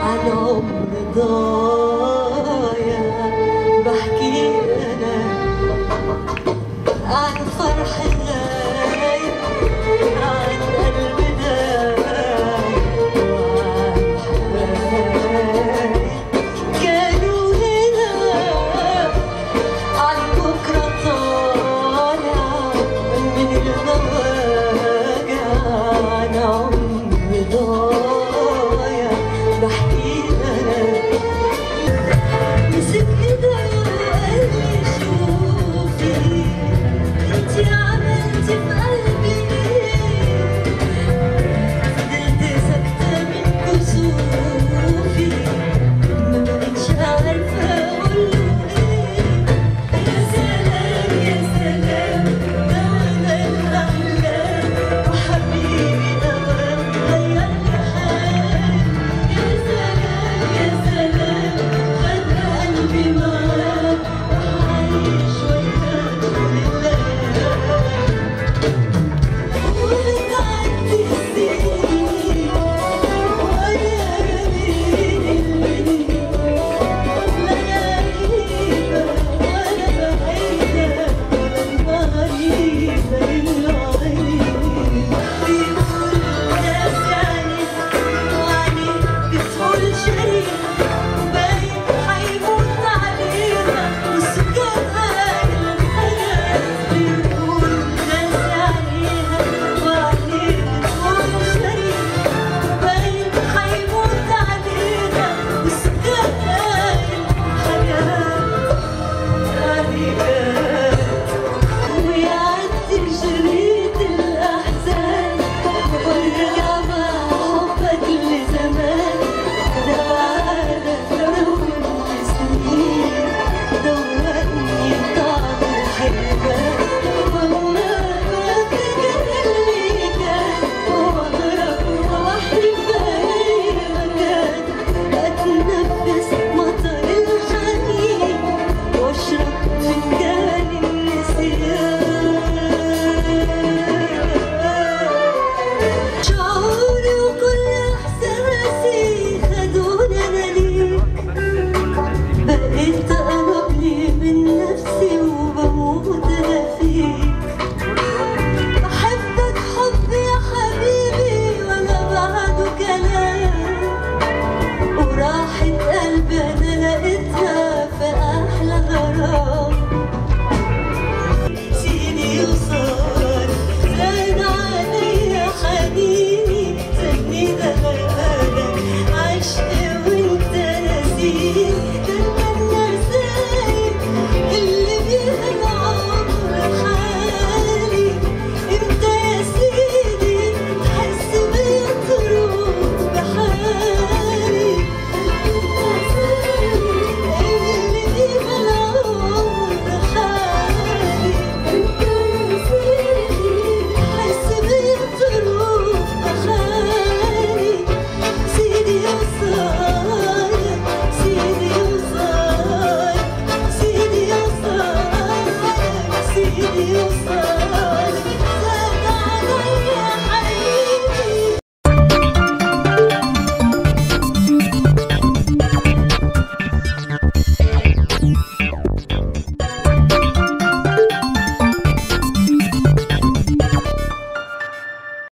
عن عمر ضايع. بحكي أنا عن فرحنا